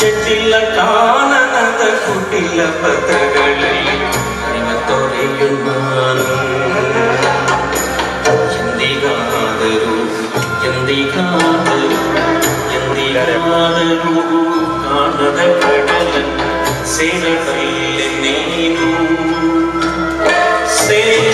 ಜಟಿಲ ಕಾನನದ ಕುಟಿಲ ಪದಗಳ ಎಂದಿಗಾದರೂ ಕಾಣದ ಕಡಲನ್ನು ಸೇರಬಲ್ಲೆ ನೀನು ಸೇರಬಹುದೇ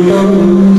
Amen.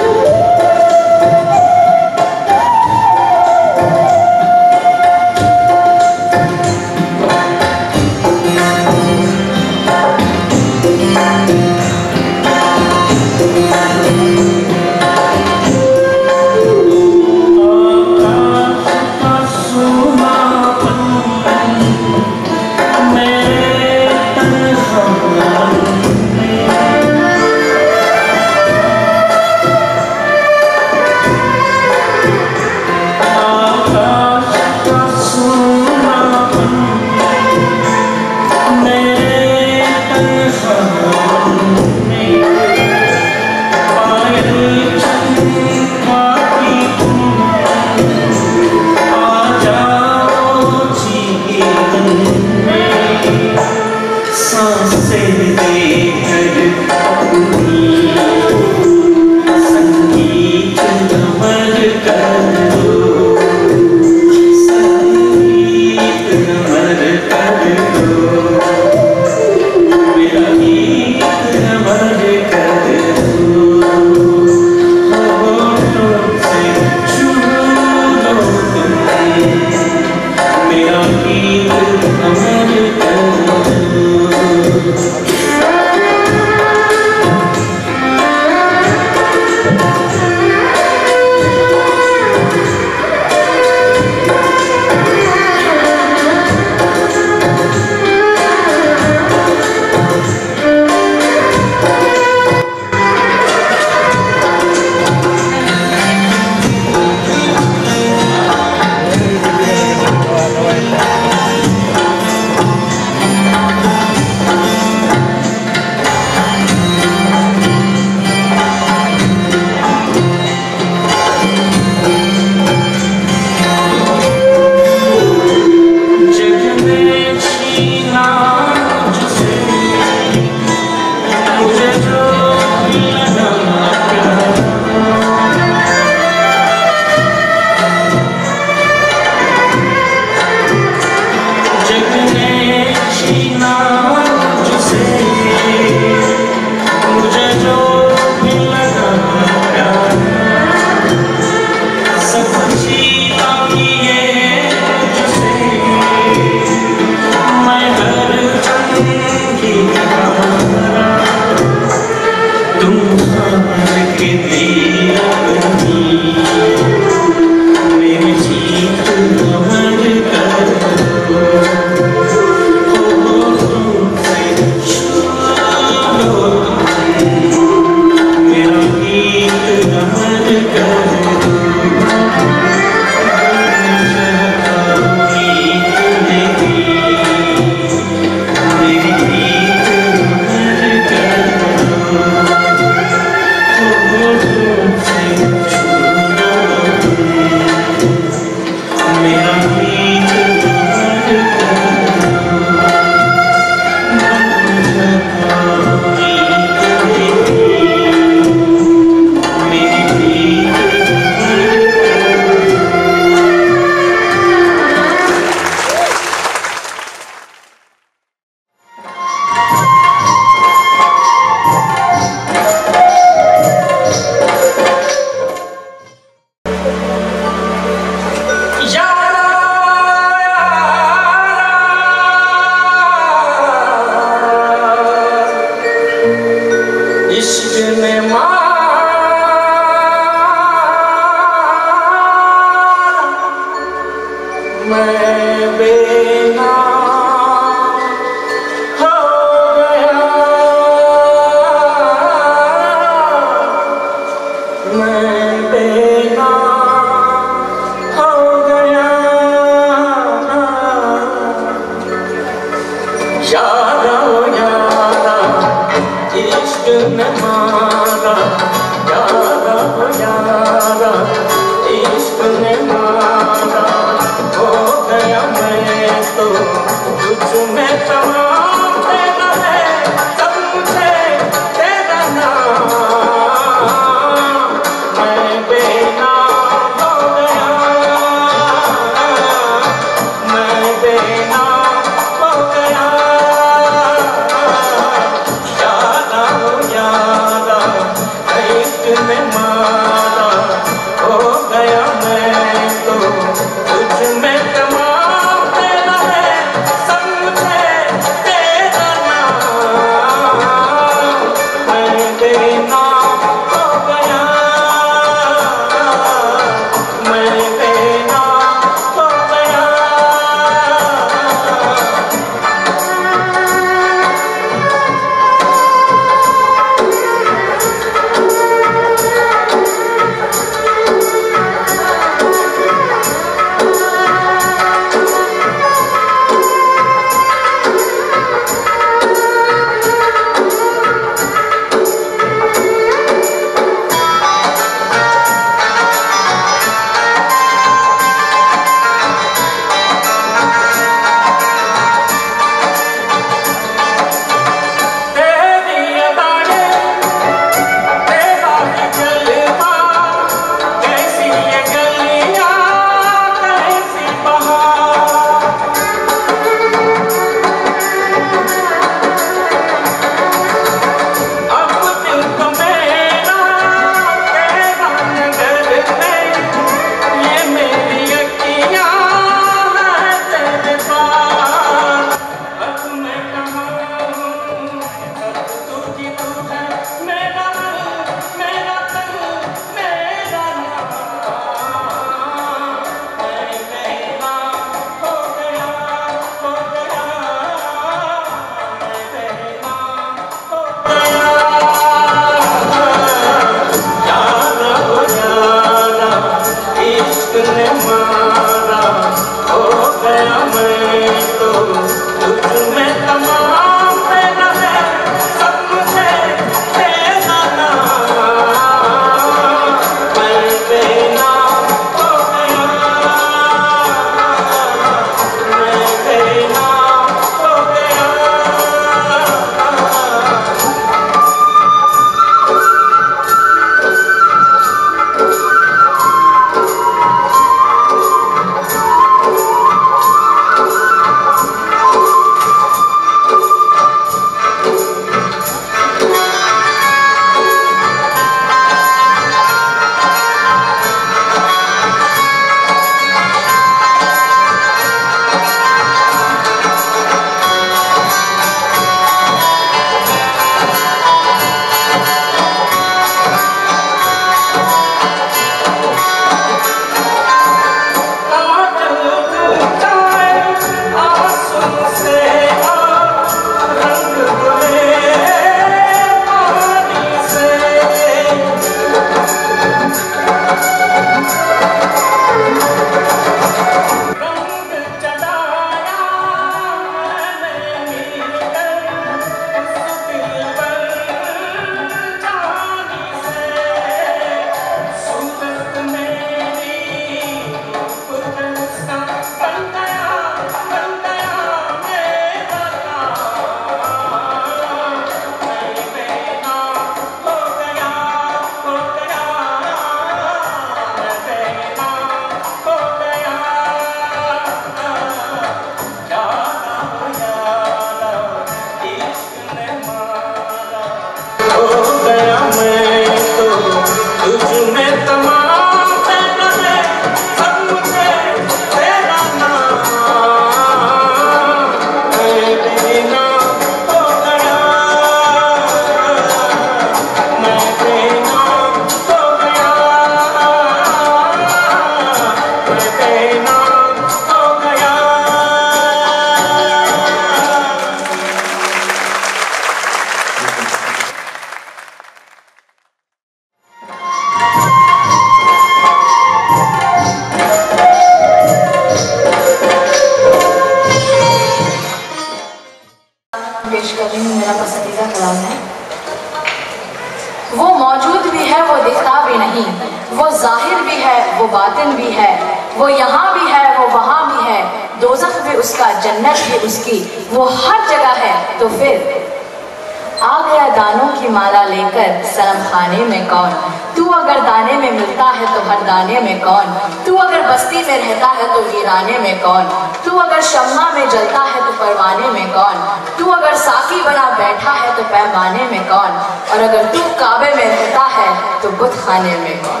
خانے میں کون؟ تو اگر دانے میں ملتا ہے تو ہر دانے میں کون؟ تو اگر بستی میں رہتا ہے تو ویرانے میں کون؟ تو اگر شمع میں جلتا ہے تو پروانے میں کون؟ تو اگر ساکی بنا بیٹھا ہے تو پیمانے میں کون؟ اور اگر تو کعبے میں رہتا ہے تو بت خانے میں کون؟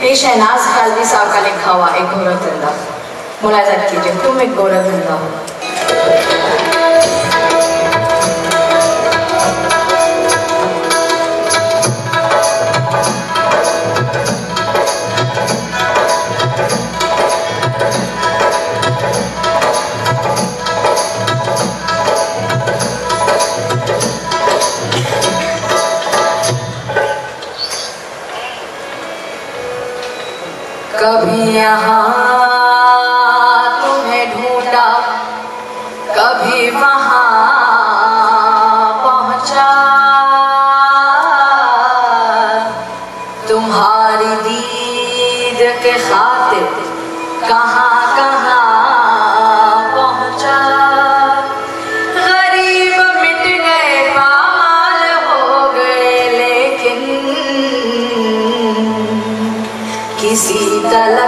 یہ شہناز، خالدی صاحب کا لکھا ہوا ایک گورکھ دھندا ملاحظہ کیجیے تم ایک گورکھ دھندا ہو۔ کبھی تمہیں ڈھونڈا، کبھی وہاں پہنچا۔ تمہاری دید کے خاطر کہاں کہاں پہنچا۔ غریب مٹ گئے پامال ہو گئے، لیکن کسی تلک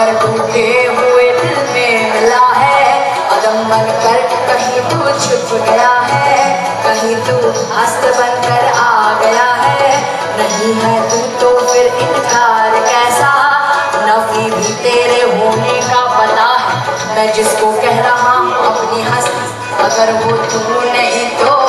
مگر ٹوٹے ہوئے دل میں ملا ہے۔ عدم بن کر کہیں تو چھپ گیا ہے۔ کہیں تو ہست بن کر آ گیا ہے۔ نہیں ہے تو تو پھر انکار کیسا؟ نفی بھی تیرے ہونے کا پتا ہے۔ میں جس کو کہہ رہا ہوں اپنی ہستی، اگر وہ تو نہیں تو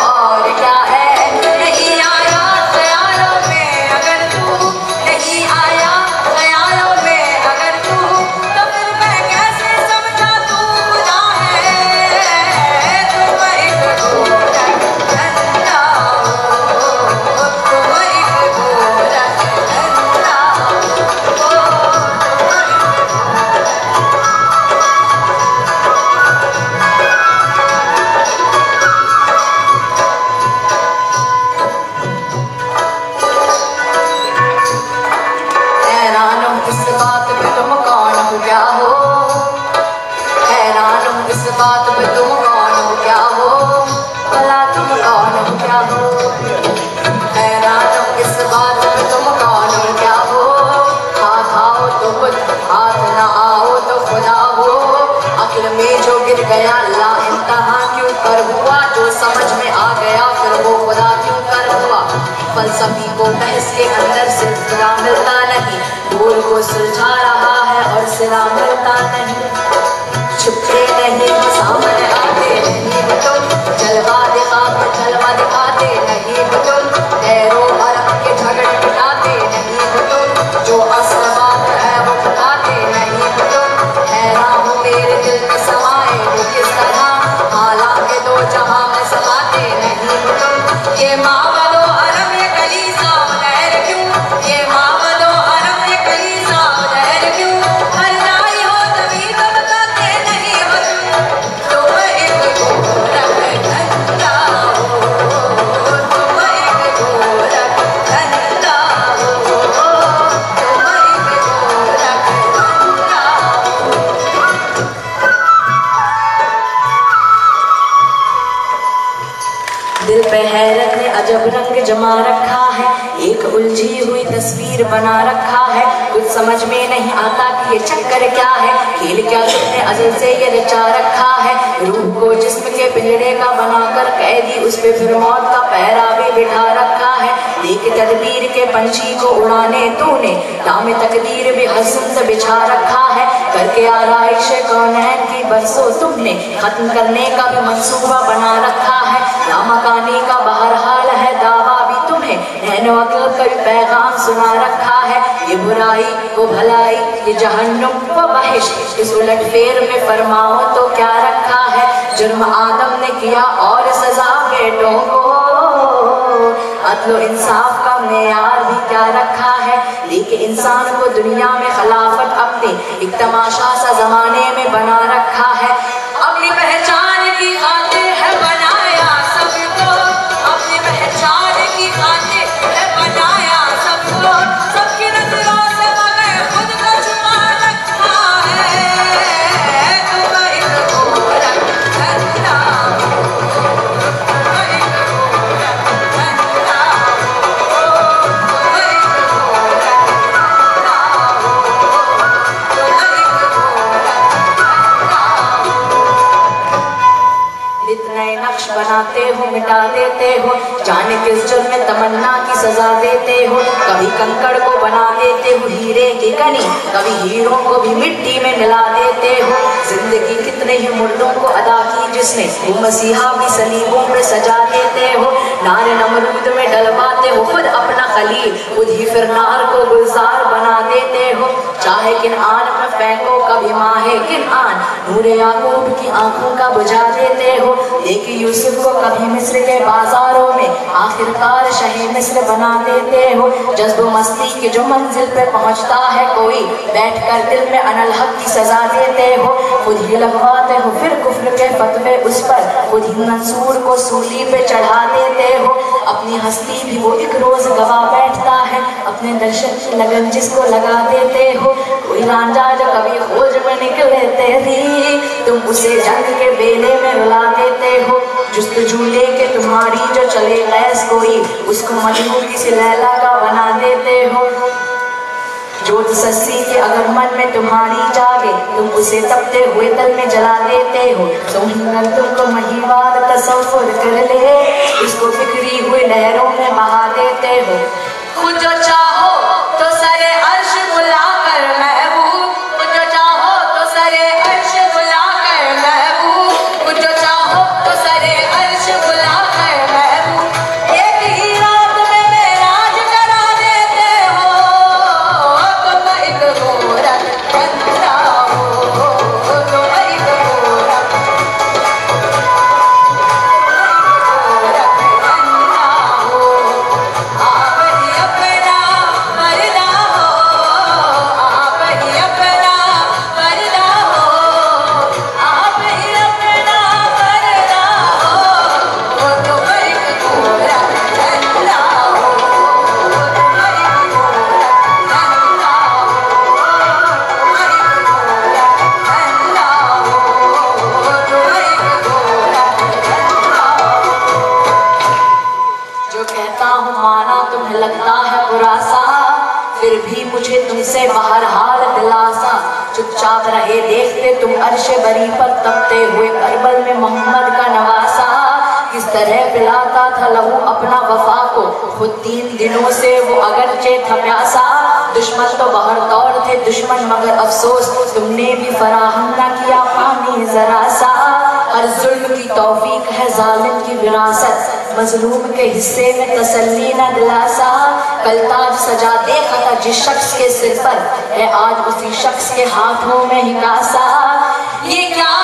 اس پہ پھر موت کا پہرا بھی بٹھا رکھا ہے۔ ایک تدبیر کے پنچھی کو اڑانے تو نے نام تقدیر بھی حسن سے بچھا رکھا ہے۔ کر کے آرائش کونین کی برسوں تم نے؟ ختم کرنے کا بھی منصوبہ بنا رکھا ہے۔ لامکانی کا بہرحال ہے، دعویٰ بھی تمہیں۔ نین و عقل کا بھی پیغام سنا رکھا ہے۔ یہ برائی، وہ بھلائی، یہ جہنم و بحش اس الٹ پھیر میں فرماؤ تو کیا رکھا ہے؟ جرم آدم نے کیا اور سزا بیٹوں کو۔ عدل و انصاف کا معیار بھی کیا رکھا ہے۔ لیکن انسان کو دنیا میں خلافت اپنی ایک تماشا سا زمانے میں بنا رکھا ہے۔ اپنی پہچان کی نقش بناتے ہو، مٹا دیتے ہو۔ جانے کس جرم تمنا کی سزا دیتے ہو۔ کبھی کنکڑ کو بنا دیتے ہو ہیرے کی کنی۔ کبھی ہیروں کو بھی مٹی میں ملا دیتے ہو۔ زندگی کتنے ہی مردوں کو ادا کی جس نے۔ وہ مسیحا بھی سلیبوں پہ سجا دیتے ہو۔ نار نمرود میں ڈلواتے ہو۔ خود اپنا خلیل، خود ہی پھر نار کو گلزار بنا دیتے ہو۔ چاہے کن آن میں پھینکو کبھی ماہے کن آن۔ نور یعقوب کی آنکھوں کا بجھا دیتے ہو۔ لیکن یوسف کو کبھی مصر کے بازاروں میں آخر کار شہ مصر بنا دیتے ہو۔ جذب و مستی کی جو منزل پہ پہنچتا ہے کوئی، بیٹھ کر دل میں انالحق کی سزا دیتے ہو۔ خود ہی لگواتے ہو پھر کفر کے فتوے اس پر۔ خود ہی منصور کو سولی پہ چڑھا دیتے ہو۔ اپنی ہستی بھی وہ ایک روز گوا بیٹھتا ہے۔ اپنے درشن کی لگن جس کو لگا دیتے ہو۔ کوئی رانجا جو کبھی خوج میں نکلے تیری تم اسے جنگ کے بیلے میں رلا دیتے ہو۔ جستجو لے کے تمہاری جو چلے غیس کوئی، اس کو مجنو کسی لیلا کا بنا دیتے ہو۔ جو تسسی کے اگر من میں تمہاری جاگے، تم اسے تپتے ہوئے تل میں جلا دیتے ہو۔ تم تم کو مہیواد تصور کر لے۔ اس کو فکری ہوئے لہروں میں بہا دیتے ہو۔ خود جو چاہو خود تین دنوں سے وہ اگرچہ تھا پیاسا۔ دشمن تو باہر دور تھے، دشمن مگر افسوس۔ تم نے بھی فراہم نہ کیا، پانی ذرا سا۔ ہر ظلم کی توفیق ہے، ظالم کی وراثت۔ مظلوم کے حصے میں تسلی نہ دلاسا۔ کل تاج سجا دیکھا تھا جس شخص کے سر پر۔ ہے آج اسی شخص کے ہاتھوں میں ہی کاسا یہ کیا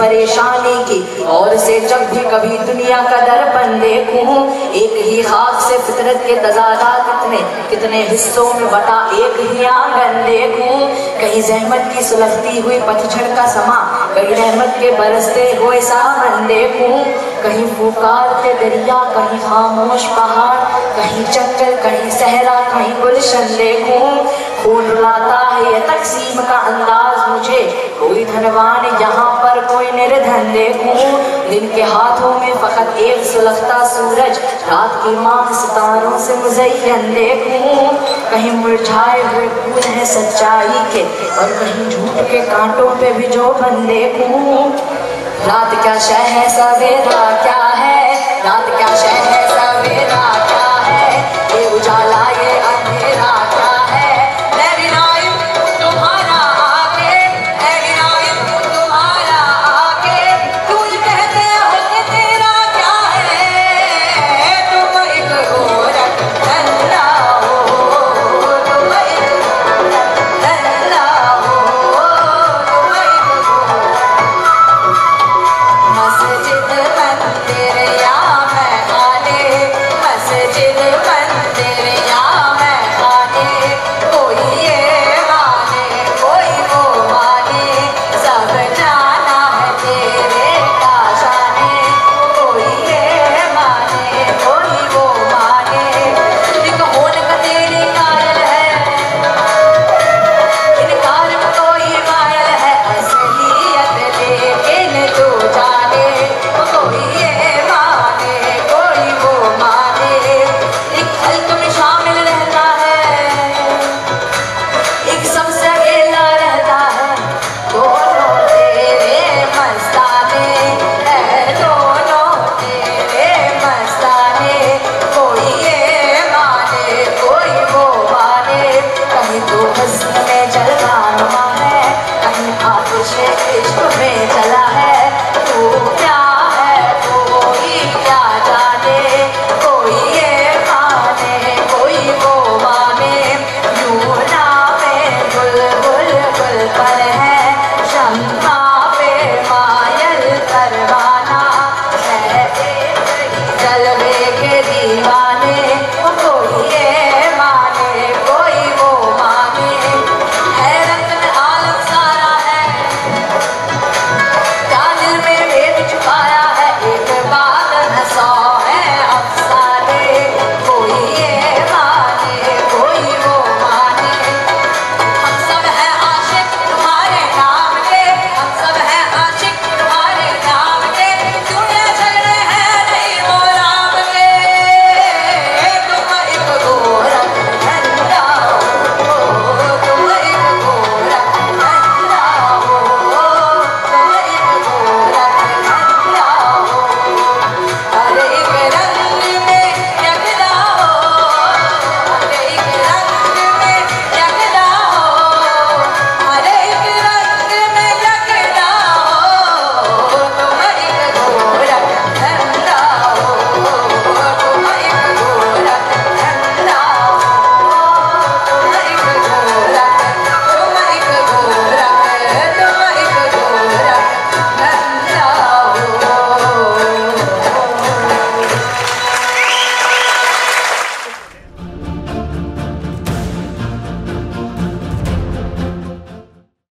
پریشانی کی۔ اور سے جب بھی کبھی دنیا کا درپن دیکھوں، ایک ہی خاک سے فطرت کے تضادات کتنے کتنے حصوں میں بتا ایک ہی آنگن دیکھوں۔ کہیں زحمت کی سلگتی ہوئی پتجھڑ کا سما، کہیں رحمت کے برستے ہوئے سامن دیکھوں۔ کہیں پکارتے دریا، کہیں خاموش پہاڑ، کہیں چکر، کہیں صحرا، کہیں گلشن دیکھوں۔ خون رلاتا ہے یہ تقسیم کا انداز مجھے کوئی دھنوان یہاں پر کوئی نردھن دیکھوں۔ جن کے ہاتھوں میں فقط ایک سلگتا سورج، رات کی ماں ستاروں سے مزین دیکھوں۔ کہیں مرجھائے ہوئے پھول ہیں سچائی کے، اور کہیں جھوٹ کے کانٹوں پہ بھی جو بن دیکھوں۔ رات کیا شہ ہے سویرا کیا ہے؟ رات کیا